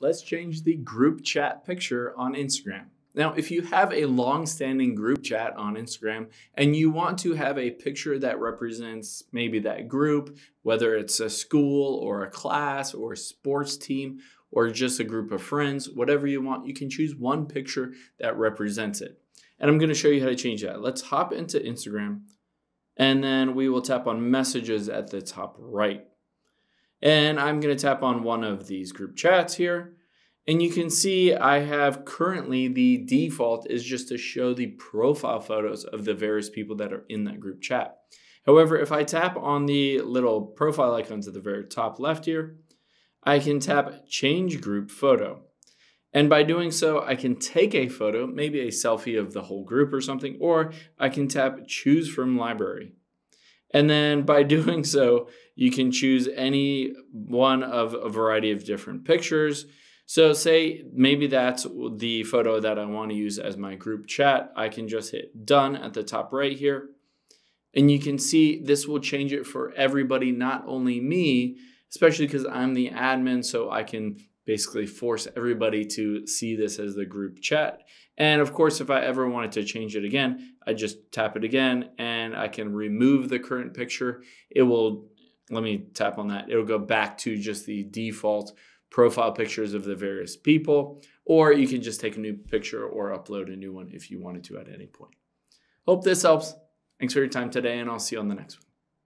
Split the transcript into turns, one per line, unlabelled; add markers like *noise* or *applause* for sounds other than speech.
let's change the group chat picture on Instagram. Now, if you have a long-standing group chat on Instagram and you want to have a picture that represents maybe that group, whether it's a school or a class or a sports team or just a group of friends, whatever you want, you can choose one picture that represents it. And I'm going to show you how to change that. Let's hop into Instagram and then we will tap on messages at the top right. And I'm going to tap on one of these group chats here. And you can see I have currently the default is just to show the profile photos of the various people that are in that group chat. However, if I tap on the little profile icons at the very top left here, I can tap change group photo. And by doing so, I can take a photo, maybe a selfie of the whole group or something, or I can tap choose from library. And then by *laughs* doing so, you can choose any one of a variety of different pictures. So say maybe that's the photo that I want to use as my group chat. I can just hit done at the top right here. And you can see this will change it for everybody, not only me, especially because I'm the admin, so I can basically force everybody to see this as the group chat. And of course, if I ever wanted to change it again, I just tap it again and I can remove the current picture. It will, let me tap on that. It'll go back to just the default profile pictures of the various people, or you can just take a new picture or upload a new one if you wanted to at any point. Hope this helps. Thanks for your time today, and I'll see you on the next one.